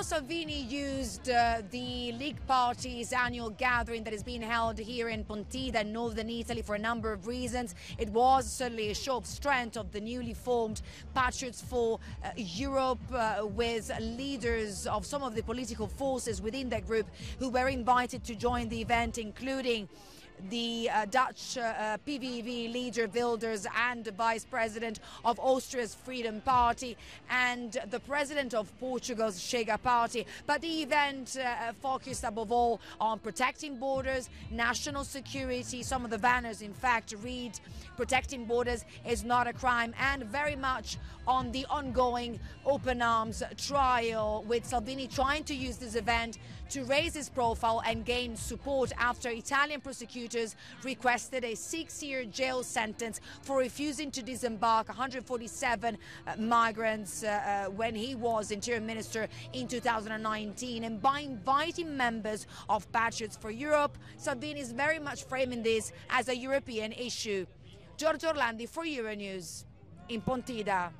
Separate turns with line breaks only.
Matteo Salvini used uh, the League Party's annual gathering that is being held here in Pontida northern Italy for a number of reasons. It was certainly a show of strength of the newly formed Patriots for uh, Europe uh, with leaders of some of the political forces within that group who were invited to join the event, including the uh, Dutch uh, PVV leader Wilders and vice president of Austria's Freedom Party and the president of Portugal's Chega Party. But the event uh, focused above all on protecting borders, national security. Some of the banners, in fact, read protecting borders is not a crime and very much on the ongoing open arms trial with Salvini trying to use this event to raise his profile and gain support after Italian prosecutors requested a six-year jail sentence for refusing to disembark 147 uh, migrants uh, uh, when he was interior minister in 2019 and by inviting members of Patriots for Europe, Salvini is very much framing this as a European issue. Giorgio Orlandi for Euronews in Pontida.